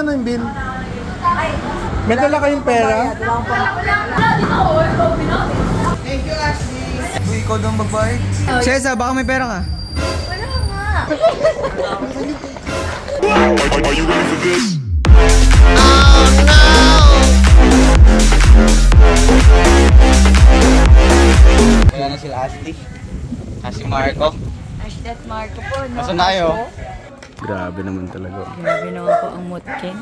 Magkano yung bill? May dala kayong pera? Uy, ikaw daw magbayad. Cesa, baka may pera ka. Wala nga. Are you ready for this? Kaya na sila Ashley. Kasi Marco. Hashtag Marco po, no? Nasaan na kayo? Grabe naman talaga. Grabe naman po ang mutkin.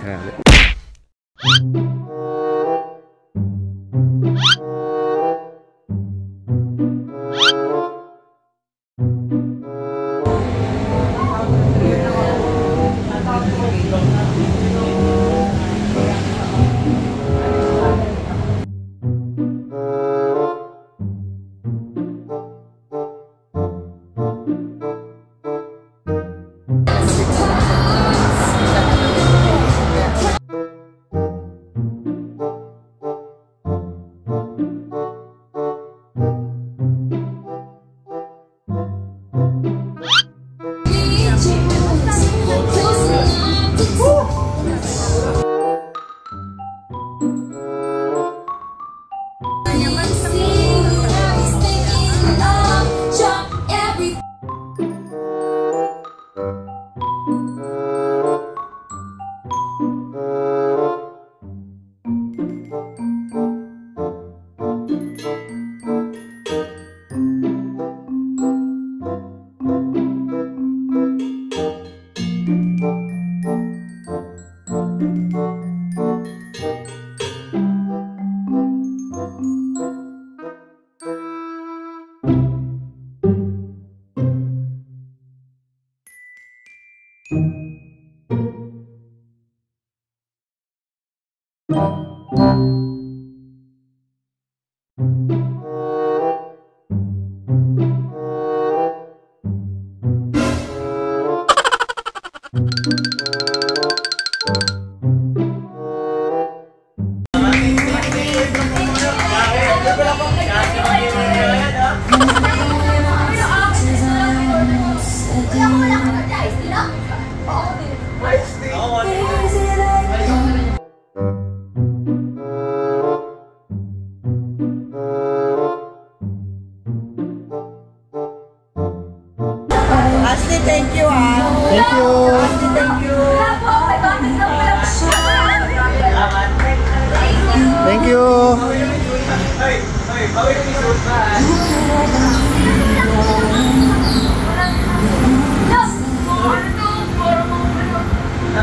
Ashley,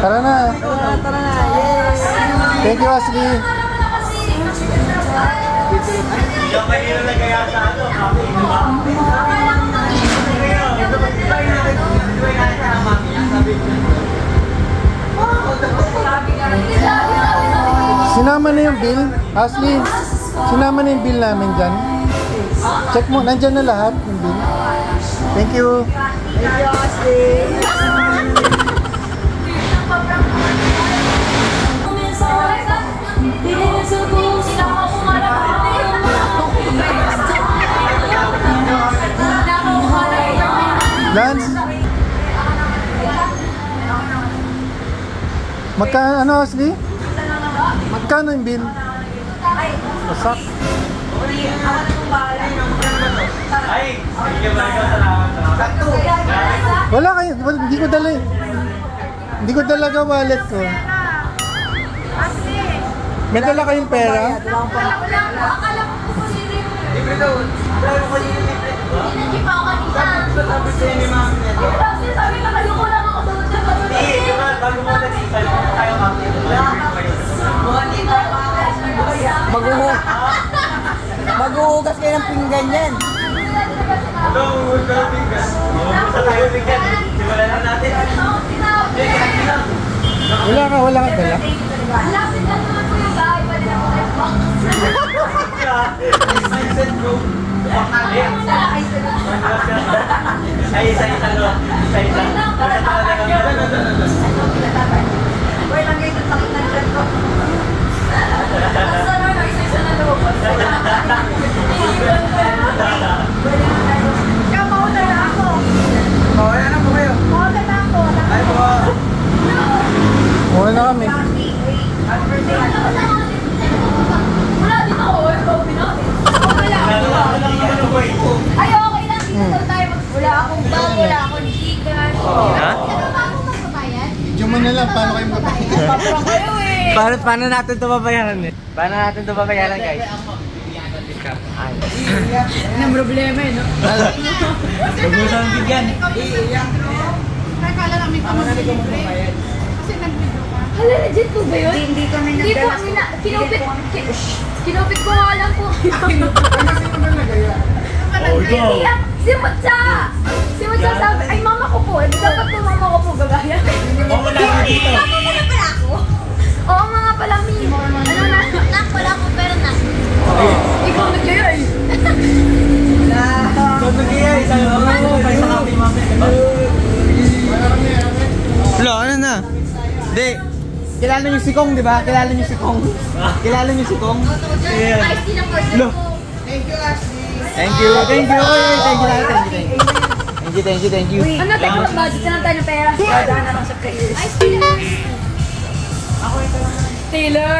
Tara na! Tara, tara na. Yes. Thank you, Ashley! Sinama na yung bill? Ashley, sinama na yung bill namin dyan? Check mo, nandyan na lahat yung bill. Thank you! Thank you, Ashley. Lance? Magkano, ano Ashley? Magkano yung bill? Wasak. Wala kayo, wala, hindi ko dala Hindi ko talaga wallet ko. May dala kayong pera? Maghuhu Maghuhugas kayo ng pinggan yan. Wala ka, wala ka dala. Ay, isa-isa no. Isa-isa. Okay na kami. Paano, paano natin ito babayaran eh? Paano natin ito babayaran guys? Anong problema eh, no? Huwag mo siyang bigyan. Hala, legit po ba yun? Hindi kami Hindi po, mina, kinupit, ki- kinupit ko nga lang po. Oh, ikaw. Si Mutsa! Si Mutsa sabi, ay mama ko po, eh, dapat po mama ko po gagaya. Niyo si Kong, di ba? Kilala niyo si Kong. Kilala niyo si Kong? Yeah. Order Lo. ko. Thank you. Thank you. Oy, Thank you. Thank you. Thank you. Thank you. Thank you. Thank you. Ano, teka lang, budget na lang tayo ng pera. Dadaan na lang sa prayers. Ako ito Taylor.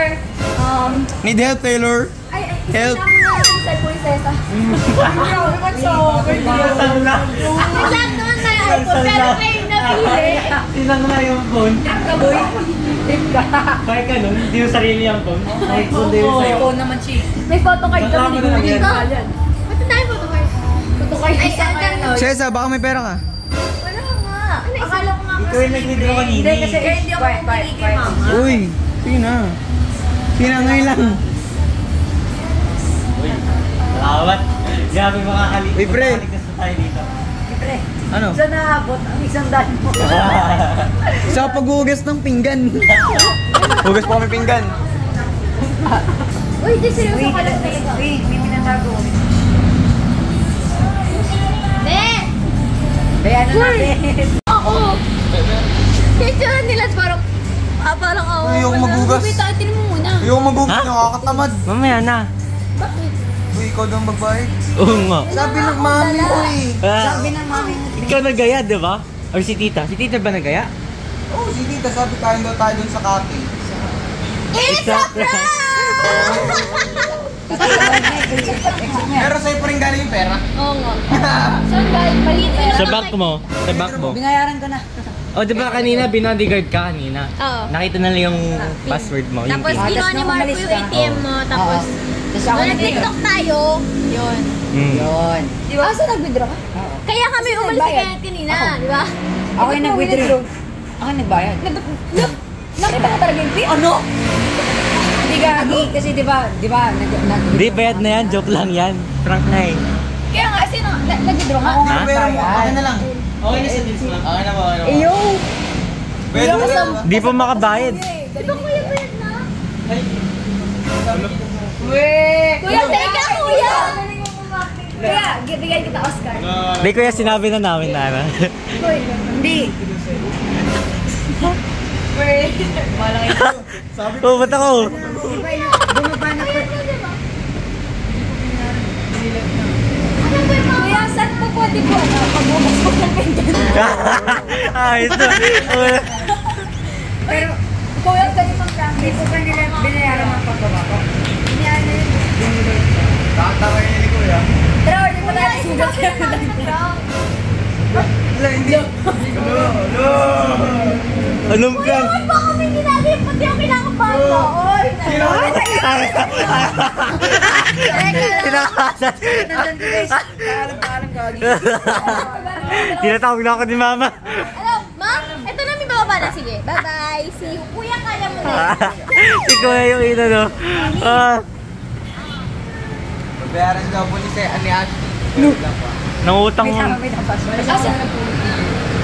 Um, Need help, Taylor? ay, ay, Help. isama mo na natin sa prinsesa. Saan na? Lahat naman na iPhone, pero kayo Sinang na yung phone? Kaboy. Kaya ka nun, hindi yung sarili yung phone. Ay, kundi yung sa'yo. naman, Chi. May photo card Kasama kami. na lang yan. Dito. Ba't dami photo card? Photo card. Ay, ang dami. Cesa, baka may pera ka. Wala nga. Akala ko nga Ikaw yung nag-withdraw kanina. Hindi, kasi hindi ako pumili kay mama. Uy, sige na. Sige na, ngayon lang. Uy, Salawat. Grabe makakali. Uy, pre. Na tayo dito. Ano? Saan naabot ang isang daan mo? Sa paghugas ng pinggan. Hugas po kami pinggan. Uy, di seryoso ka lang talaga. Wait, may minatago. Ne! Bayan na natin. Ako! Picture nila parang, ah, parang ako. Ayoko maghugas. Wait, atin mo muna. Yung maghugas, nakakatamad. Mamaya na. Ikaw daw magbayad. Oo nga. Sabi ng mami ko eh. Sabi ng mami mo. Ikaw nagaya, di ba? Or si tita? Si tita ba nagaya? Oo, oh, si tita sabi kain daw tayo dun sa cafe. It's a prank! Pero sa'yo pa rin galing yung pera. Oo nga. Saan galing? Maliit na lang Sa bank mo. Sa bank mo. Binayaran ko na. O, di ba kanina, binodyguard ka kanina? Oo. Nakita na lang yung password mo. Yung Tapos pin. ginawa ni Marco yung. ATM mo. Tapos, Tapos ako na nag-tiktok tayo, yun. Mm. Yun. Di ba? Ah, saan nag-withdraw ka? Kaya kami Kasi umalis kaya kanina, di ba? Ako yung nag-withdraw. Ako yung nagbayad. Nag- nag- Nakita ko talaga yung pin. Ano? Hindi gagi. Kasi di ba, di ba, nag, Hindi, bayad na yan. Joke lang yan. Prank na eh. Kaya nga, sino? na- Nag-withdraw ka? Ako nga Ha? Pera mo, akin na lang. Okay na sa dins mo. Okay na ba? Okay na ba? Eyo! Pwede mo na. Di pa makabayad. Di ba kuya bayad na? Weh! Kuya, teka kuya! Kuya, bigay kita Oscar. Hindi kuya, sinabi na namin na ano. Hindi. Oh, ba't ako? Di ba yun? Bumaba na po. Kuya, saan po pwede po? Pagbukas ko ng pinggan. ah, ito. Pero, Kuya, ganito ang prank. hindi ko ba nila binayaran ang pagbaba ko? Binayaran na yun. Kakataray ni Kuya. Pero, order mo tayo sugat. Wala, hindi. Anong prank? Bakit ba kami ginagawa? Pati ako kinakabahan ko. Oy! Gagi. Tinatawag na ako ni mama. Ano, ma? Ito na, may na. Sige, bye-bye. See you. Kuya, kaya mo na. si kuya yung ina, no? Ah, Bayaran daw po ni Sir Ani Ashley. nangutang mo. lang. Pass. Kasi,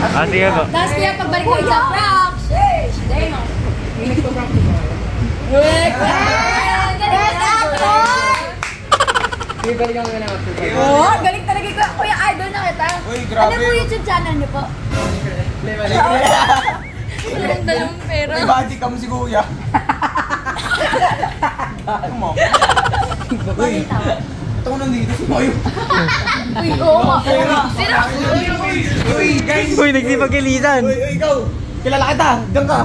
Ah, sige po. tapos kaya pagbalik ko sa prank. Sheesh! Damn. Wait! Best actor! Oo, galing talaga ko. Kuya, idol na kita. Uy, grabe. Ano po YouTube channel niyo po? Walang dalawang pera. May body cam si Kuya. Ano mo? Uy, ito ko nandito si Mayo. Uy, oo nga. Sino? Uy, guys. Uy, nagsipagilitan. Uy, uy, ikaw. Kilala kita. Diyan ka.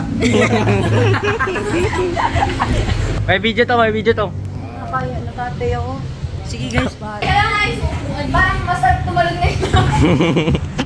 May video to, may video to. Nakakaya, nakatay ako. Sige guys. Kaya nga, parang masarap tumalon na yun.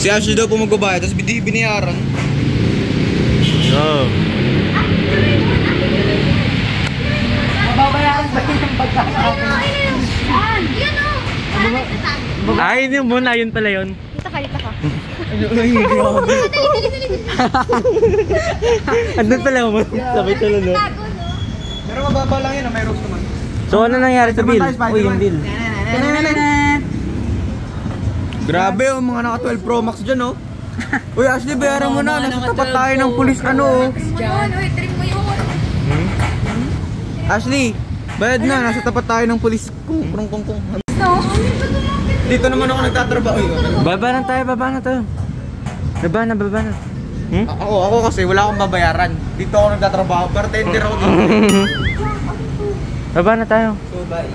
Si Ashley daw po magbabayad, tapos bini binayaran. Oh. Ay, yun muna, yun pala yun. Dito ka, dito ka. Andun pala mo. Sabay tuloy no. No? Pero mababa lang yun, may rocks naman. So ano nangyari sa bill? Uy, yung bill. Grabe oh, mga naka 12 Pro Max dyan oh. Uy Ashley, bayaran mo na. Nasa tapat tayo ng pulis ano oh. Yun, uy, trip mo yun. Ashley, bayad na. Nasa tapat tayo ng pulis. Kung, kung, kung, kung. Dito naman ako nagtatrabaho yun. Baba na tayo, baba na tayo. Baba na, baba na. Hmm? Ako, ako kasi wala akong babayaran. Dito ako nagtatrabaho. Bartender ako dito. Baba na tayo. So, bye.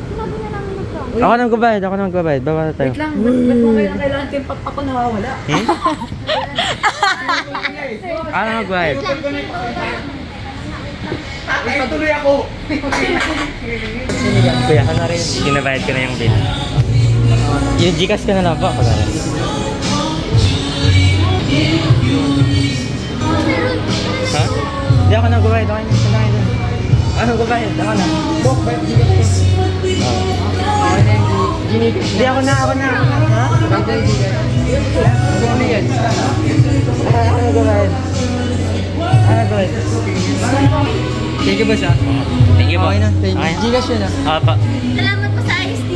Ako na magbabayad, ako na magbabayad. Baba na tayo. Lang, ba't mo kailangan kailangan yung pap ako nawawala? Ako na magbabayad. Patuloy ako. Kuya, ka na rin. Kinabayad ko na yung bill. Yung Gcash ka na lang po. Ako na lang. Ha? Hindi ako na magbabayad. Ako na. Ano magbabayad? Ako na. Hindi ako na, ako na. Ha? Ako na magbabayad. Ako na magbabayad. Thank you ba siya? Thank you po. Okay na, thank you. Gcash yun ah. Apa. Salamat po sa ISD.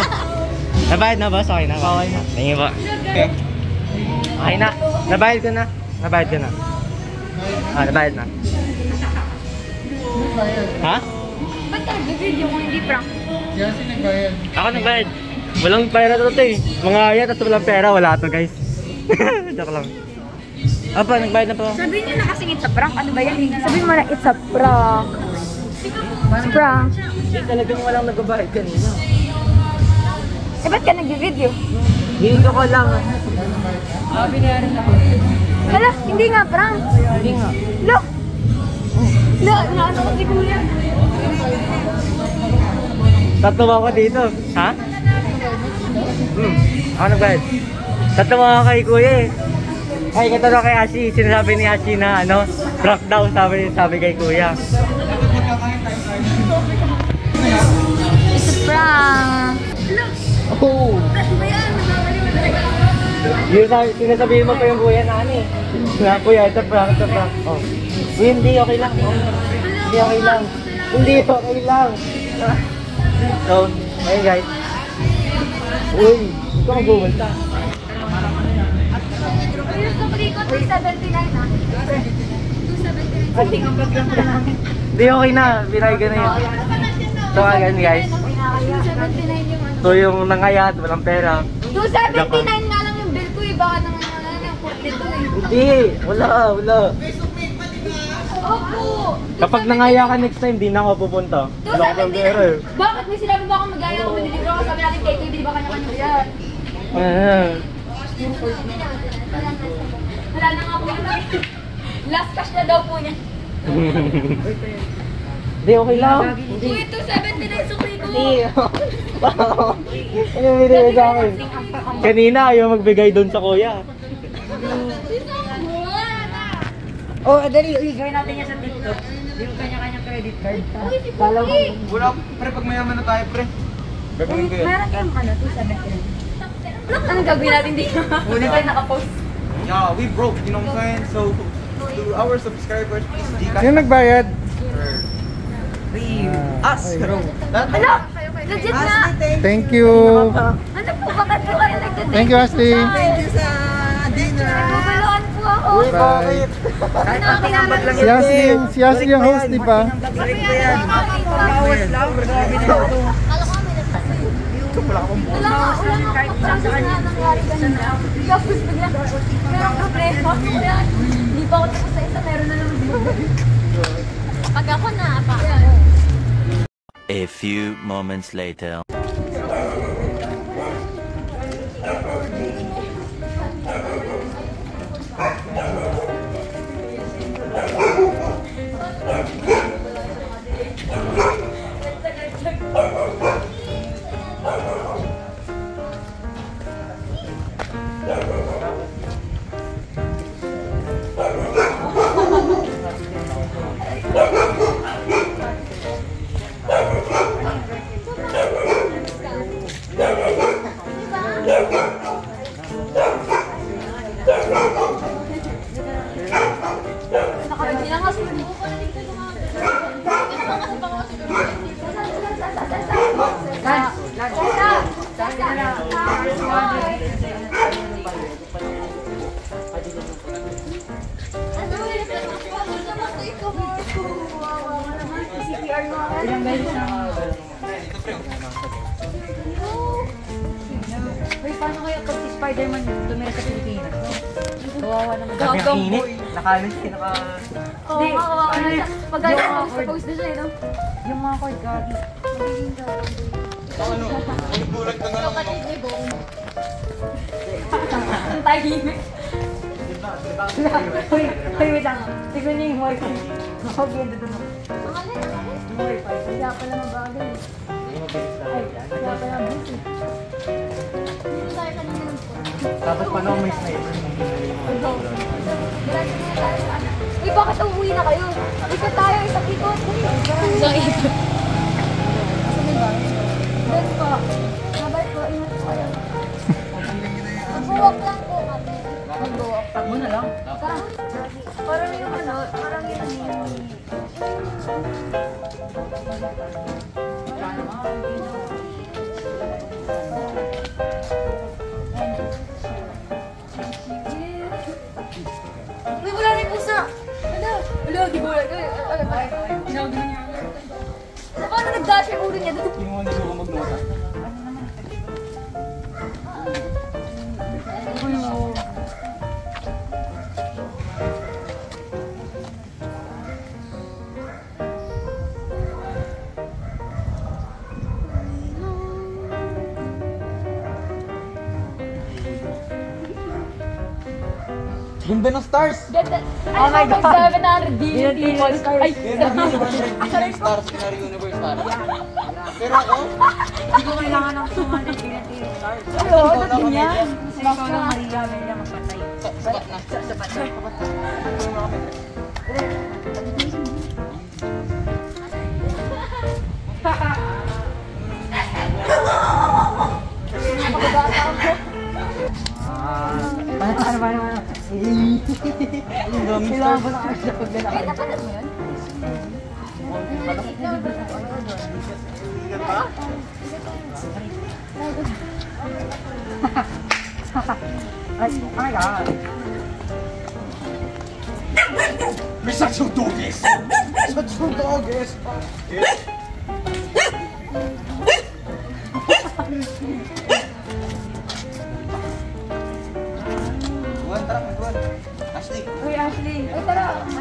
Nabayad na boss? Okay na. Okay na. Thank you po. Okay. Okay na. Nabayad ko na. Nabayad ko na. Ah, nabayad na. Ha? Ba't ka nag-video kung hindi prank? Kasi nagbayad. Ako nagbayad. Walang pera to to eh. Mga ayat at walang pera, wala to guys. Joke lang. Apa, nagbayad na po. Sabihin niyo na kasi it's a prank. Ano ba yan? Sabihin mo na it's a prank. It's a prank. Hindi talagang walang nagbayad kanina. Eh, ba't ka nag-video? Hindi ko lang. Hala, hindi nga prank. Hindi nga. Look! Look, naano ko si Kuya. Tatawa ko dito. Ha? Hmm. Ako nagbayad. Tatawa ako kay kuya eh. Ay, katalo kay Ashi. Sinasabi ni Ashi na ano, prank daw sabi, sabi kay kuya. It's a prank. Oh! Ba. Yung sabi, sinasabihin mo pa yung kuya na ano eh. Na kuya, ito prank, ito prank. Oh. Hindi, okay lang. Oh. Hindi, okay lang. Hindi, okay lang. So, ayun guys. Uy, hindi ko magbubulta. Ayun, sa Rico, 279 ah. 279. Hindi na okay na. Binay ka na yun. So, again guys. 279 yung ano. So, yung nangayat, walang pera. 279 nga lang yung bill ko eh. Baka ano na yung 42 eh. Hindi, wala, wala. Opo! Kapag nangaya ka next time, di na ako pupunta. Wala ko ng pera eh. Bakit may sinabi ba akong mag-aya ako manilibro ako? Sabi natin kay Kuya, di ba kanya-kanya yan? Ah. Wala na nga po yung Last cash na daw po niya. Hindi, okay lang. Uy, 279 sukli ko! Hindi. Ano binigay sa akin? Kanina ayaw magbigay doon sa kuya. Oh, dali, gawin natin yan sa TikTok. Yung kanya-kanyang credit card. Uy, si mo, Kuya! Wala, pre, pag mayaman na tayo, pre. Gagawin ko yun. Meron kayong ano, 279. Anong gagawin natin dito? Hindi tayo nakapost. Yeah, we broke, you know what I'm saying? So, to our subscribers, please Gcash. Sino nagbayad? Us! That, Hala! Legit na! Thank you. Ano po, bakit po kayo? Thank you, Ashley. Thank you sa dinner. Naguguluhan po ako. Bye. Ano ang si Ashley yung host, di ba? Bawas lang, grabe na ito. Wala nga, wala nga ako chance na nangyari kanina. Tapos bigla, merong problema. Hindi pa ako tapos sa isa, meron na naman dito. Pag ako na, pa. A few moments later. Ilang beses na Uy, paano kaya pag si Spider-Man tumira sa Pilipinas? Kawawa naman. Grabe ang init. Nakalis, naka... Oo, makawawa na siya. Yung ako, awkward. post na siya, eh, no? Yung mga koy, gabi. Magiging ka. Kapatid ni Bong. Ang tahimik. Uy, uy, wait lang. Tignan niyo yung wifi. Huwag yun doon. Ang alin, ang alin. Kaya pala mabagal. Ay, kaya pala busy. Dito tayo kanina ng. Tapos paano may sniper? Tayo sa ano. Uy, bakit umuwi na kayo? Ikot tayo, isang ikot. Isang ikot. Asan na ba? Doon po. Mabay po, ingat po kayo. Mag-walk lang po kami. Mag-walk. Takbo na lang. Parang yung ano, Uy, wala rin pusa! Ano? Wala, di. Paano nag-dash yung ulo niya doon? Yung mga nagawa magnota. Ganda ng stars! Ganda. Oh my God. 700 Dinati DNT yung stars. Ay, Yung stars, kinari universe para. Pero ako, Hindi ko kailangan ng 200 pinati stars. Ay, oo, ba't ganyan? Kasi ikaw lang Maria, may lang magpatay. sapat na. Sapat na. Paano, paano, paano, paano? Ang dami Kailangan ba na kasi sa paglalakad? Ay, napanood mo yun? Ay, oh my God. May saksong dogis! Saksong dogis! Buwan, Ashley. Ay,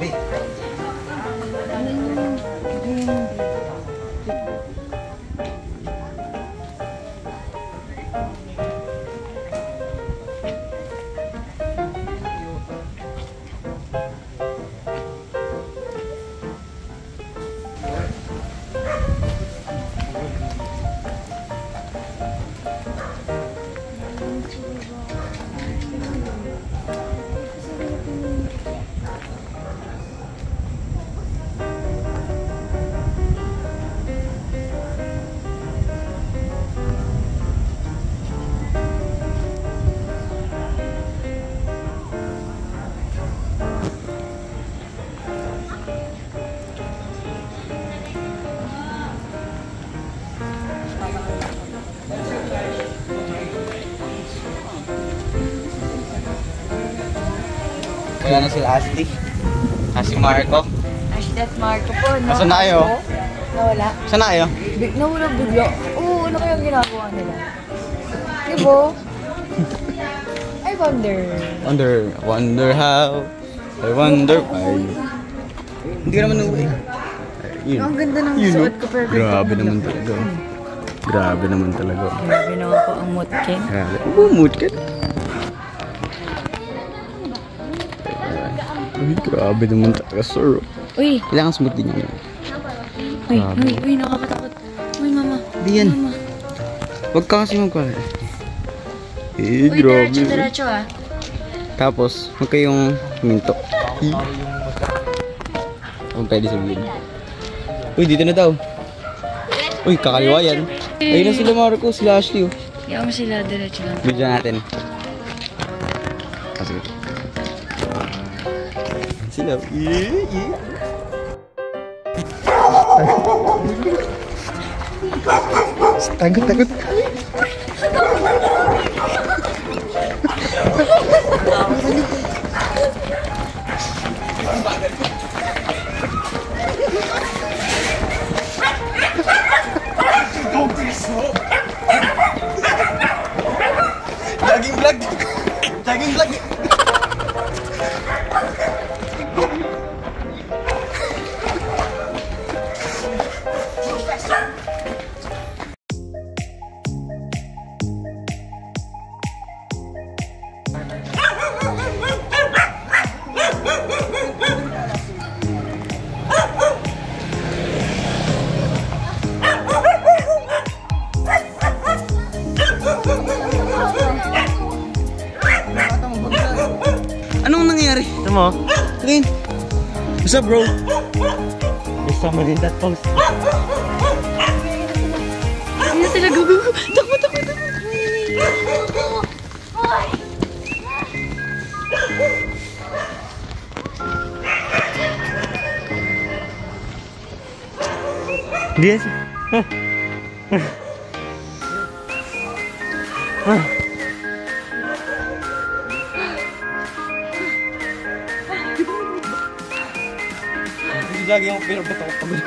力 Wala na sila Ashley. Ah, si Marco. Ashley at Marco po, no? Nasaan na kayo? Nawala. Saan na kayo? Big, nawala bigla. Oo, ano kayang ginagawa nila? Di ba? I wonder. Wonder, wonder how. I wonder why. Hindi ka naman uuwi. Yun. Ang ganda ng Yun, suot ko, pero Grabe naman talaga. Grabe naman talaga. Grabe naman po ang mutkin. Grabe. Bumut ka. Ay, grabe naman talaga, sir. Uy, Kailangan smoothie niya. uy, uy, uy, nakakatakot. Uy, mama. Di yan. Mama. Huwag ka kasi magpala. Eh, Uy, grabe. diretso, diretso ah. Tapos, huwag kayong minto. Kung pwede sabihin. Uy, dito na daw. Uy, kakaliwa yan. Ayun na sila Marco, sila Ashley. Oh. Iyan mo sila, diretso lang. Video natin. Kasi. Sila. Yeah, yeah. Takot, takot. Ito mo, Tingin. What's up, bro? there's somebody in that post. Hindi sila gugugo. Takbo, takbo, takbo. Hindi yan. Lagi yung pero ba't ako pagod?